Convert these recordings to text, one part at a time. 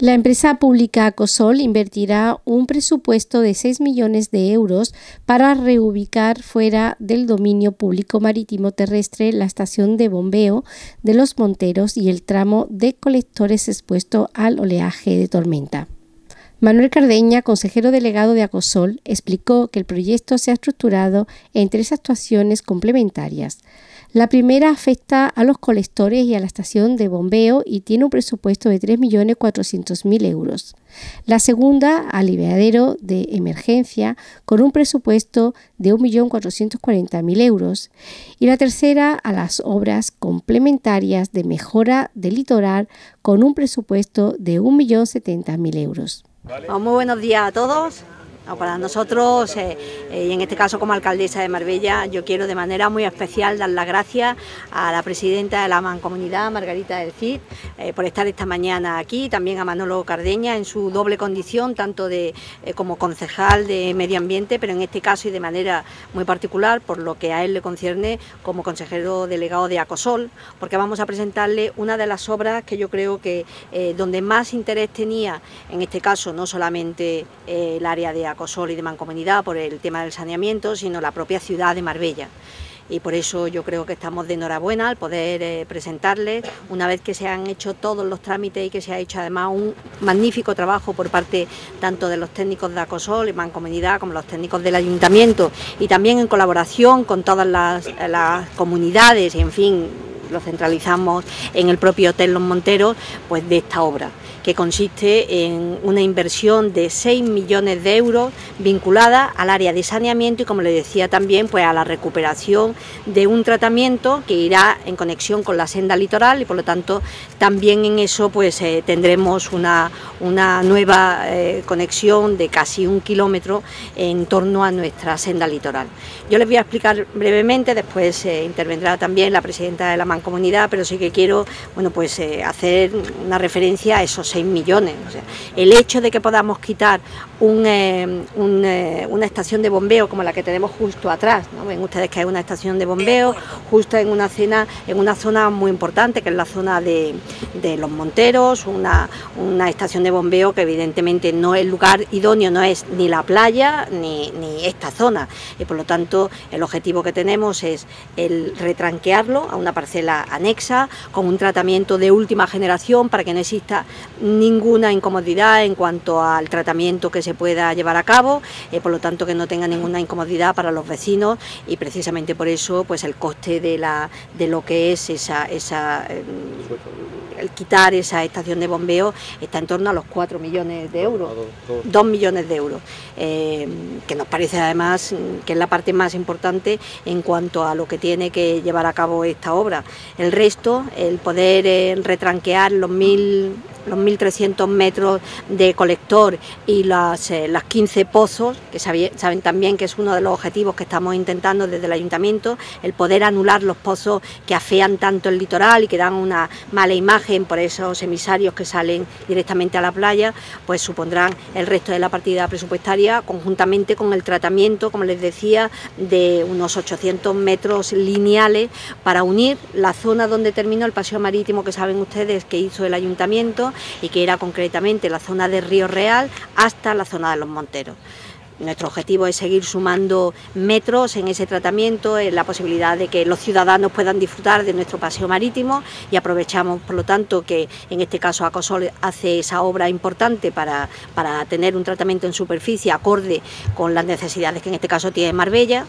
La empresa pública Acosol invertirá un presupuesto de 6 millones de euros para reubicar fuera del dominio público marítimo terrestre la estación de bombeo de los Monteros y el tramo de colectores expuesto al oleaje de tormenta. Manuel Cardeña, consejero delegado de Acosol, explicó que el proyecto se ha estructurado en tres actuaciones complementarias. La primera afecta a los colectores y a la estación de bombeo y tiene un presupuesto de 3.400.000 euros. La segunda, al liberadero de emergencia, con un presupuesto de 1.440.000 euros. Y la tercera, a las obras complementarias de mejora del litoral, con un presupuesto de 1.070.000 euros. Muy buenos días a todos para nosotros, eh, eh, y en este caso como alcaldesa de Marbella, yo quiero de manera muy especial dar las gracias a la presidenta de la Mancomunidad, Margarita del Cid, eh, por estar esta mañana aquí, también a Manolo Cardeña en su doble condición, tanto de como concejal de Medio Ambiente, pero en este caso y de manera muy particular, por lo que a él le concierne como consejero delegado de Acosol, porque vamos a presentarle una de las obras que yo creo que donde más interés tenía, en este caso no solamente el área de Acosol, Acosol y de Mancomunidad por el tema del saneamiento, sino la propia ciudad de Marbella. Y por eso yo creo que estamos de enhorabuena al poder eh, presentarles, una vez que se han hecho todos los trámites y que se ha hecho además un magnífico trabajo por parte tanto de los técnicos de Acosol y Mancomunidad como los técnicos del Ayuntamiento y también en colaboración con todas las, las comunidades en fin lo centralizamos en el propio Hotel Los Monteros, pues de esta obra que consiste en una inversión de 6 millones de euros vinculada al área de saneamiento y como le decía también pues a la recuperación de un tratamiento que irá en conexión con la senda litoral y por lo tanto también en eso pues eh, tendremos una, una nueva eh, conexión de casi un kilómetro en torno a nuestra senda litoral. Yo les voy a explicar brevemente, después eh, intervendrá también la presidenta de la Mancomunidad, pero sí que quiero bueno pues hacer una referencia a esos millones. el hecho de que podamos quitar eh, eh, una estación de bombeo como la que tenemos justo atrás, ven ustedes que hay una estación de bombeo justo en una, cena, en una zona muy importante, que es la zona de, los Monteros, una, una, estación de bombeo que evidentemente no es lugar idóneo, no es ni la playa ni, ni esta zona. Y por lo tanto el objetivo que tenemos es el retranquearlo a una parcela anexa con un tratamiento de última generación para que no exista ninguna incomodidad en cuanto al tratamiento que se pueda llevar a cabo, eh, por lo tanto que no tenga ninguna incomodidad para los vecinos y precisamente por eso pues el coste de, la, de lo que es esa, esa em, el quitar esa estación de bombeo está en torno a los 4 millones de euros, 2 millones de euros, em, que nos parece además que es la parte más importante en cuanto a lo que tiene que llevar a cabo esta obra. El resto, el poder eh, retranquear los mil los 1.300 metros de colector y las, eh, las 15 pozos, que saben también que es uno de los objetivos que estamos intentando desde el ayuntamiento, el poder anular los pozos que afean tanto el litoral y que dan una mala imagen por esos emisarios que salen directamente a la playa, pues supondrán el resto de la partida presupuestaria conjuntamente con el tratamiento, como les decía, de unos 800 metros lineales para unir la zona donde terminó el paseo marítimo que saben ustedes que hizo el ayuntamiento y que era concretamente la zona de Río Real hasta la zona de los Monteros. Nuestro objetivo es seguir sumando metros en ese tratamiento, en la posibilidad de que los ciudadanos puedan disfrutar de nuestro paseo marítimo y aprovechamos, por lo tanto, que en este caso Acosol hace esa obra importante para, para tener un tratamiento en superficie acorde con las necesidades que en este caso tiene Marbella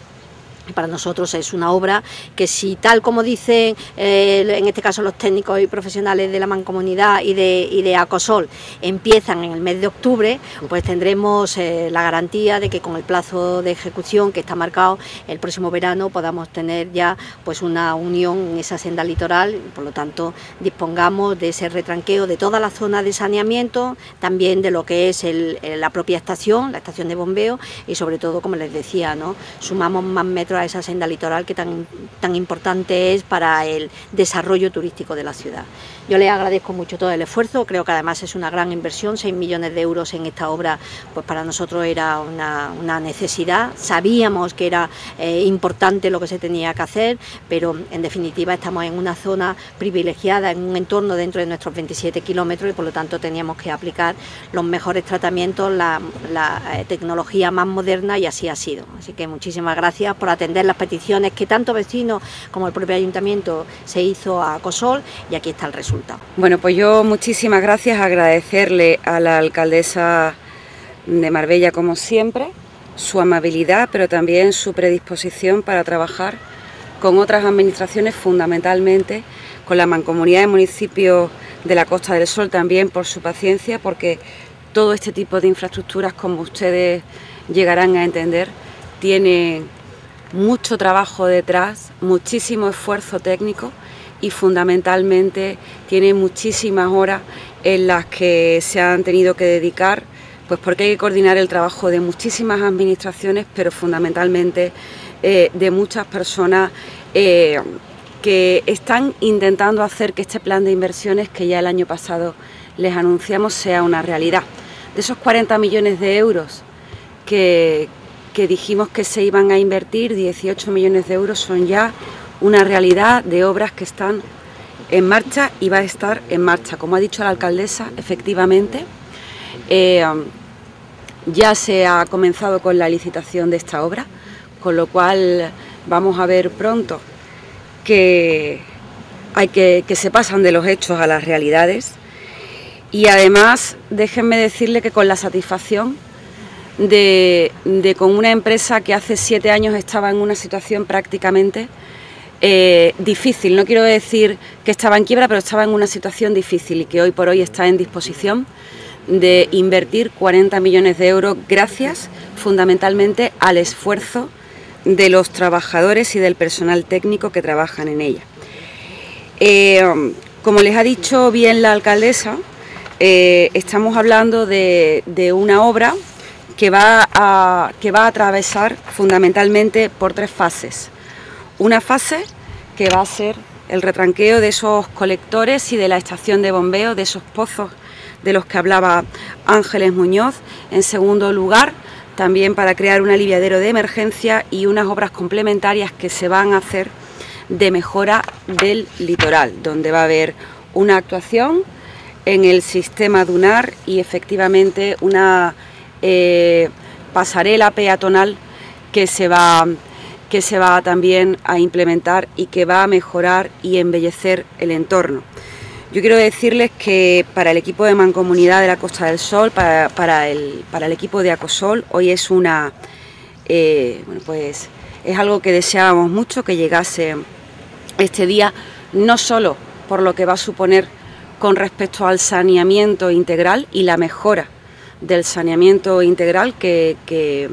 para nosotros es una obra que si tal como dicen eh, en este caso los técnicos y profesionales de la mancomunidad y de, y de Acosol empiezan en el mes de octubre, pues tendremos eh, la garantía de que con el plazo de ejecución que está marcado el próximo verano podamos tener ya pues una unión en esa senda litoral, por lo tanto dispongamos de ese retranqueo de toda la zona de saneamiento, también de lo que es la propia estación, la estación de bombeo y sobre todo como les decía, ¿no? sumamos más metros esa senda litoral que tan, tan importante es para el desarrollo turístico de la ciudad. Yo le agradezco mucho todo el esfuerzo, creo que además es una gran inversión, 6 millones de euros en esta obra, pues para nosotros era una, necesidad, sabíamos que era eh, importante lo que se tenía que hacer, pero en definitiva estamos en una zona privilegiada, en un entorno dentro de nuestros 27 kilómetros y por lo tanto teníamos que aplicar los mejores tratamientos, la, eh, tecnología más moderna y así ha sido. Así que muchísimas gracias por atender las peticiones que tanto vecinos como el propio ayuntamiento se hizo a COSOL y aquí está el resultado. Bueno, pues yo muchísimas gracias, agradecerle a la alcaldesa de Marbella como siempre, su amabilidad, pero también su predisposición para trabajar con otras administraciones, fundamentalmente con la mancomunidad de municipios de la Costa del Sol también por su paciencia, porque todo este tipo de infraestructuras, como ustedes llegarán a entender, tiene mucho trabajo detrás, muchísimo esfuerzo técnico y fundamentalmente tiene muchísimas horas en las que se han tenido que dedicar, pues porque hay que coordinar el trabajo de muchísimas administraciones, pero fundamentalmente eh, de muchas personas eh, que están intentando hacer que este plan de inversiones que ya el año pasado les anunciamos sea una realidad. De esos 40 millones de euros que, que dijimos que se iban a invertir, 18 millones de euros son ya una realidad de obras que están en marcha y va a estar en marcha. Como ha dicho la alcaldesa, efectivamente, eh, ya se ha comenzado con la licitación de esta obra, con lo cual vamos a ver pronto que hay que, que se pasan de los hechos a las realidades. Y además, déjenme decirle que con la satisfacción de, con una empresa que hace siete años estaba en una situación prácticamente eh, difícil. No quiero decir que estaba en quiebra, pero estaba en una situación difícil y que hoy por hoy está en disposición de invertir 40 millones de euros gracias fundamentalmente al esfuerzo de los trabajadores y del personal técnico que trabajan en ella. Eh, como les ha dicho bien la alcaldesa, eh, estamos hablando de, una obra que va, a, que va a atravesar fundamentalmente por tres fases. Una fase que va a ser el retranqueo de esos colectores y de la estación de bombeo, de esos pozos de los que hablaba Ángeles Muñoz. En segundo lugar, también para crear un aliviadero de emergencia y unas obras complementarias que se van a hacer de mejora del litoral, donde va a haber una actuación en el sistema dunar y efectivamente una eh, pasarela peatonal que se va que se va también a implementar y que va a mejorar y embellecer el entorno. Yo quiero decirles que para el equipo de Mancomunidad de la Costa del Sol, para, el, para el, equipo de Acosol, hoy es una eh, bueno, pues es algo que deseábamos mucho que llegase este día, no solo por lo que va a suponer con respecto al saneamiento integral y la mejora del saneamiento integral que, que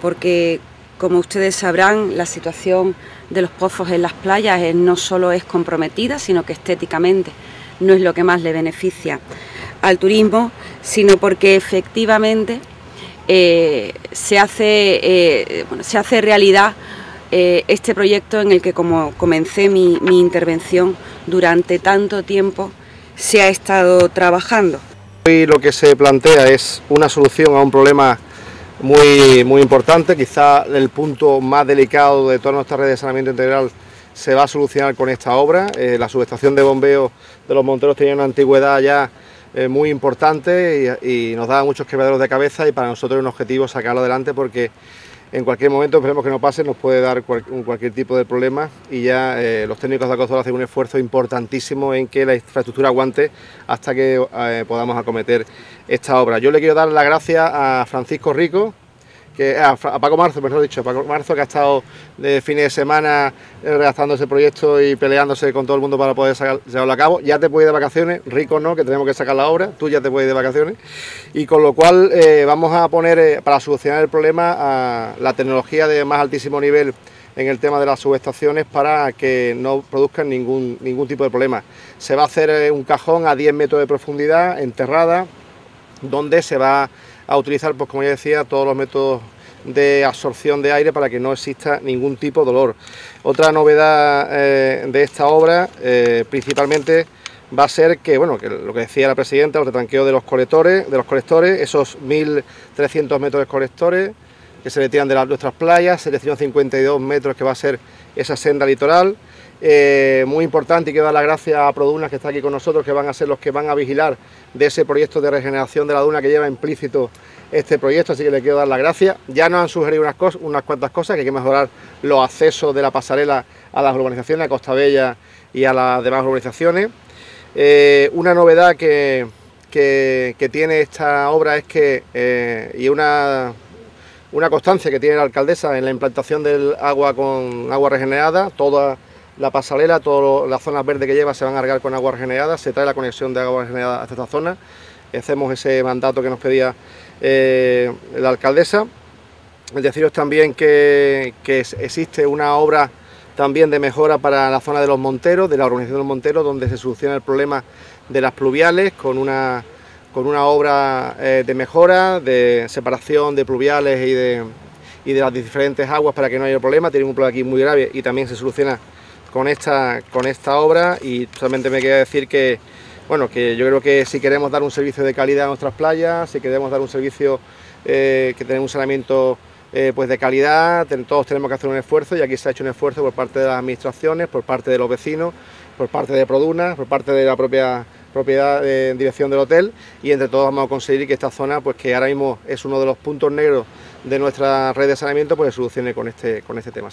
porque como ustedes sabrán, la situación de los pozos en las playas no solo es comprometida, sino que estéticamente no es lo que más le beneficia al turismo, sino porque efectivamente eh, se, hace, eh, se hace realidad eh, este proyecto en el que, como comencé mi intervención, durante tanto tiempo se ha estado trabajando. Hoy lo que se plantea es una solución a un problema muy, muy importante. Quizá el punto más delicado de toda nuestra red de saneamiento integral se va a solucionar con esta obra. Eh, la subestación de bombeo de los Monteros tenía una antigüedad ya eh, muy importante y, nos daba muchos quebraderos de cabeza y para nosotros es un objetivo sacarlo adelante porque en cualquier momento, esperemos que no pase, nos puede dar cualquier tipo de problema y ya eh, los técnicos de Acozol hacen un esfuerzo importantísimo en que la infraestructura aguante hasta que eh, podamos acometer esta obra. Yo le quiero dar las gracias a Francisco Rico, que, a, Paco Marzo, mejor dicho, a Paco Marzo que ha estado de fines de semana eh, redactando ese proyecto y peleándose con todo el mundo para poder llevarlo a cabo. Ya te puedes ir de vacaciones, Rico no, que tenemos que sacar la obra, tú ya te puedes ir de vacaciones. Y con lo cual eh, vamos a poner, eh, para solucionar el problema, la tecnología de más altísimo nivel en el tema de las subestaciones para que no produzcan ningún, ningún tipo de problema. Se va a hacer un cajón a 10 metros de profundidad, enterrada, donde se va a utilizar, pues como ya decía, todos los métodos de absorción de aire para que no exista ningún tipo de dolor. Otra novedad eh, de esta obra, eh, principalmente va a ser que, bueno, que lo que decía la presidenta, el retranqueo de los colectores, de los colectores, esos 1.300 metros de colectores que se retiran de las, nuestras playas, 752 metros que va a ser esa senda litoral. Eh, muy importante y quiero dar las gracias a Produnas que está aquí con nosotros, que van a ser los que van a vigilar de ese proyecto de regeneración de la duna que lleva implícito este proyecto, así que le quiero dar las gracias. Ya nos han sugerido unas, cosas, unas cuantas cosas, que hay que mejorar los accesos de la pasarela a las urbanizaciones, a Costa Bella y a las demás urbanizaciones. Eh, una novedad que, que, tiene esta obra es que, eh, y una, una constancia que tiene la alcaldesa en la implantación del agua con agua regenerada, toda la pasarela, todas las zonas verdes que lleva se van a cargar con agua regenerada, se trae la conexión de agua regenerada hasta esta zona, hacemos ese mandato que nos pedía eh, la alcaldesa. Deciros también que, existe una obra también de mejora para la zona de los Monteros, de la organización de los Monteros, donde se soluciona el problema de las pluviales con una, con una obra eh, de mejora, de separación de pluviales y de, y de las diferentes aguas para que no haya problema. Tiene un problema aquí muy grave y también se soluciona con esta, con esta obra y solamente me queda decir que, bueno, que yo creo que si queremos dar un servicio de calidad a nuestras playas, si queremos dar un servicio eh, que tenga un saneamiento eh, pues de calidad, todos tenemos que hacer un esfuerzo y aquí se ha hecho un esfuerzo por parte de las administraciones, por parte de los vecinos, por parte de Produna, por parte de la propia propiedad de dirección del hotel y entre todos vamos a conseguir que esta zona, pues que ahora mismo es uno de los puntos negros de nuestra red de saneamiento, pues se solucione con este, con este tema.